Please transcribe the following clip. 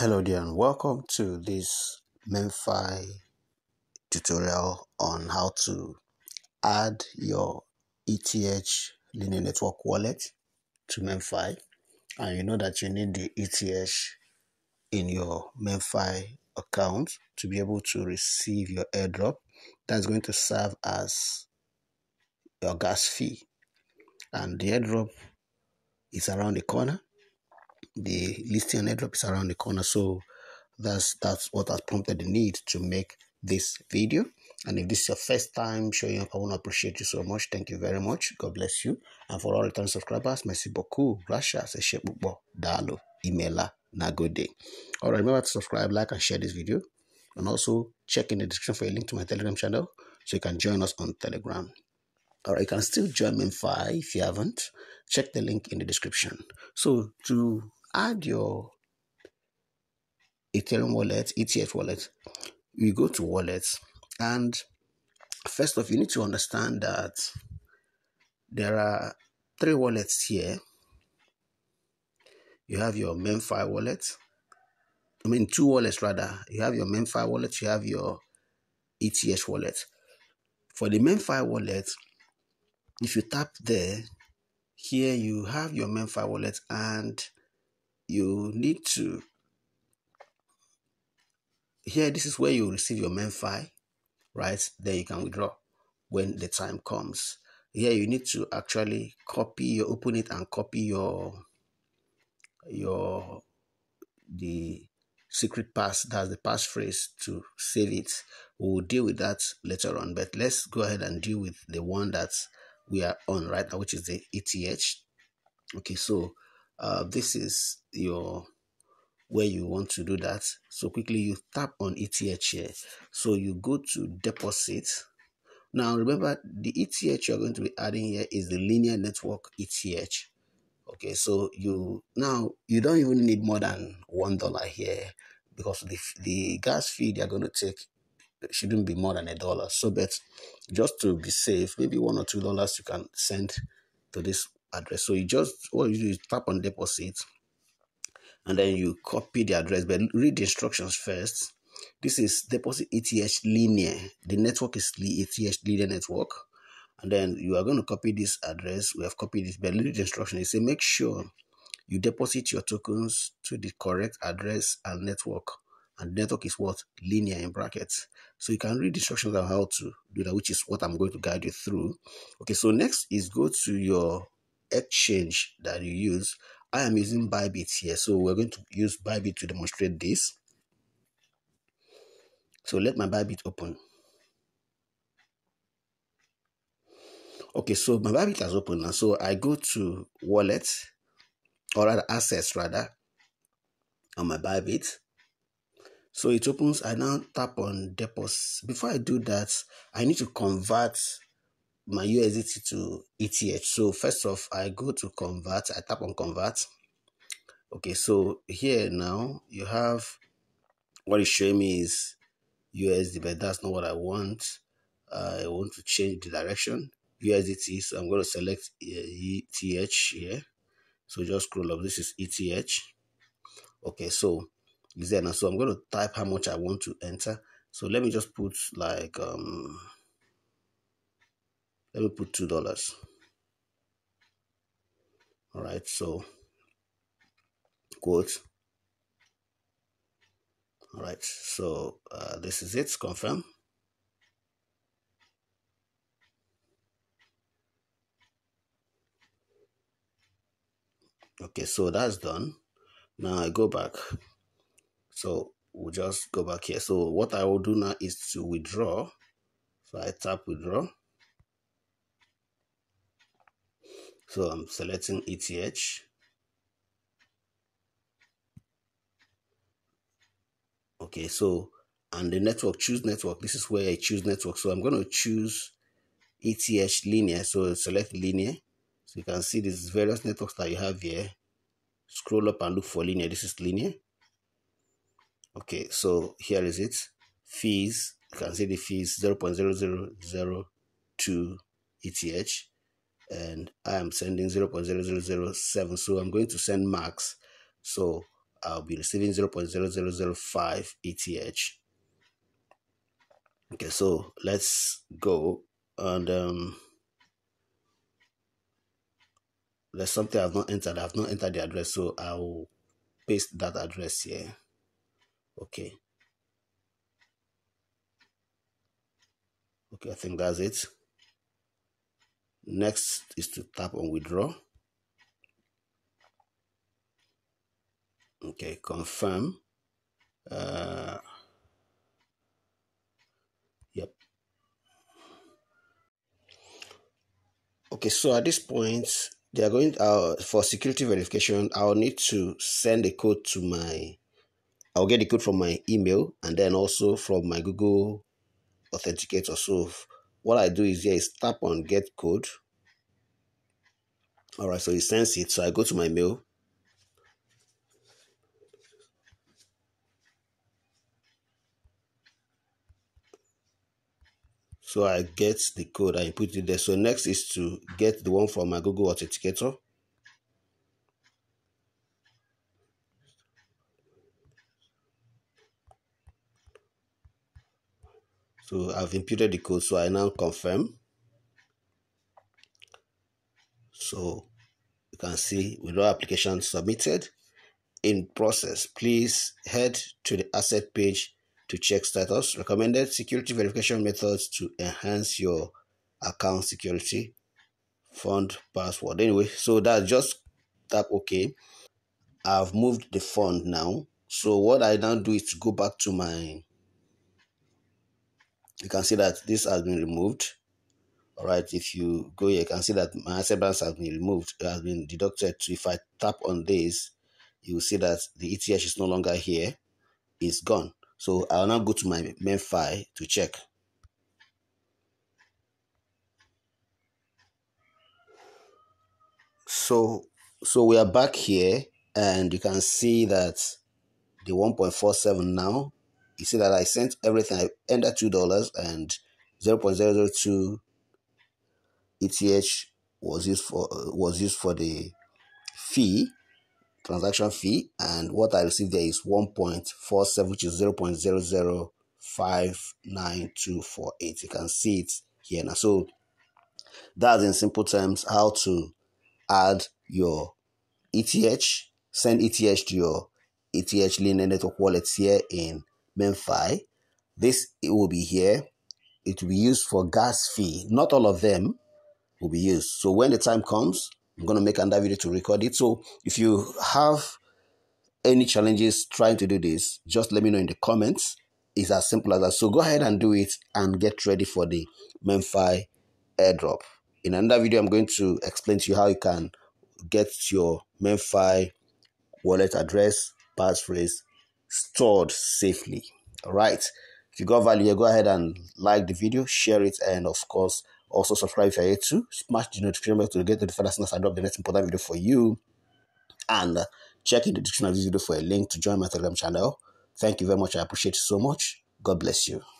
Hello there and welcome to this MemeFi tutorial on how to add your ETH linear network wallet to MemeFi and you know that you need the ETH in your MemeFi account to be able to receive your airdrop. That's going to serve as your gas fee. And the airdrop is around the corner the listing airdrop is around the corner. So that's that's what has prompted the need to make this video. And if this is your first time showing up i want to appreciate you so much. Thank you very much. God bless you. And for all return subscribers merci beaucoup. Gracias dalo imela nagode. All right remember to subscribe like and share this video. And also check in the description for a link to my telegram channel so you can join us on telegram. Right you can still join me in MemeFi if you haven't. Check the link in the description. So to add your Ethereum wallet, ETH wallet, you go to wallets and first off you need to understand that there are three wallets here. You have your MemeFi wallet. I mean two wallets rather. You have your MemeFi wallet, you have your ETH wallet. For the MemeFi wallet, if you tap there, here you have your MemeFi wallet and you need to here this is where you receive your MemeFi, right? Then you can withdraw when the time comes. Here you need to actually copy your open it and copy your your the secret pass that's the passphrase to save it we'll deal with that later on but let's go ahead and deal with the one that we are on right now which is the eth okay so uh, this is your where you want to do that. So quickly you tap on ETH here. So you go to deposit. Now remember the ETH you're going to be adding here is the linear network ETH okay so you now you don't even need more than one dollar here because the the gas fee they're going to take shouldn't be more than a dollar. So but just to be safe maybe one or two dollars you can send to this address. So you just what you do is tap on deposit and then you copy the address, but read the instructions first. This is deposit ETH linear. The network is ETH linear network. And then you are going to copy this address. We have copied this, but read the instructions. It say make sure you deposit your tokens to the correct address and network. And network is what? Linear in brackets. So you can read instructions on how to do that, which is what I'm going to guide you through. Okay, so next is go to your exchange that you use. I am using Bybit here, so we're going to use Bybit to demonstrate this. So let my Bybit open. Okay, so my Bybit has opened now. So I go to wallet, or rather assets rather, on my Bybit. So it opens, I now tap on deposit. Before I do that, I need to convert my USDT to ETH. So first off, I go to convert. I tap on convert. Okay, so here now you have what is showing me is USD, but that's not what I want. Uh, I want to change the direction USDT. So I'm going to select ETH here. So just scroll up. This is ETH. Okay, so is there now? So I'm going to type how much I want to enter. So let me just put like um let me put two dollars. All right so quote. All right so uh, this is it confirm. Okay so that's done. Now i go back. So we'll just go back here. So what i will do now is to withdraw. So i tap withdraw So I'm selecting ETH. Okay, so and the network, choose network. This is where I choose network. So I'm going to choose ETH linear. So select linear. So you can see these various networks that you have here. Scroll up and look for linear. This is linear. Okay, so here is it. Fees. You can see the fees 0 0.0002 ETH and I am sending 0.0007 so I'm going to send max so I'll be receiving 0.0005 ETH. Okay, so let's go and um, there's something I've not entered. I've not entered the address, so I'll paste that address here. Okay. Okay, I think that's it. Next is to tap on withdraw. Okay, confirm. Uh, yep. Okay, so at this point, they are going uh, for security verification. I'll need to send a code to my. I'll get the code from my email and then also from my Google Authenticator. So what I do is here is tap on get code. All right, so it sends it. So I go to my mail. So I get the code, I put it there. So next is to get the one from my Google Authenticator. So I've imputed the code, so I now confirm. So you can see withdrawal application submitted in process. Please head to the asset page to check status, recommended security verification methods to enhance your account security, fund password. Anyway, so that just tap OK. I've moved the fund now. So what I now do is to go back to my, you can see that this has been removed. All right, if you go here, you can see that my asset balance has been removed, it has been deducted. So if I tap on this, you will see that the ETH is no longer here, it's gone. So I'll now go to my MemeFi to check. So so we are back here and you can see that the 1.47 now you see that I sent everything I entered two dollars and 0.002 ETH was used for uh, was used for the fee transaction fee and what I received there is 1.47 which is 0.0059248 you can see it here now. So that's in simple terms how to add your ETH send ETH to your ETH linear network wallet here in MemeFi this it will be here it will be used for gas fee not all of them will be used so when the time comes I'm going to make another video to record it. So if you have any challenges trying to do this, just let me know in the comments. It's as simple as that. So go ahead and do it and get ready for the MemeFi airdrop. In another video, I'm going to explain to you how you can get your MemeFi wallet address, passphrase stored safely. All right. If you got value, go ahead and like the video, share it, and of course, also, subscribe if you're here to smash the notification bell to get notified as soon as I drop the next important video for you. And uh, check in the description of this video for a link to join my Telegram channel. Thank you very much. I appreciate it so much. God bless you.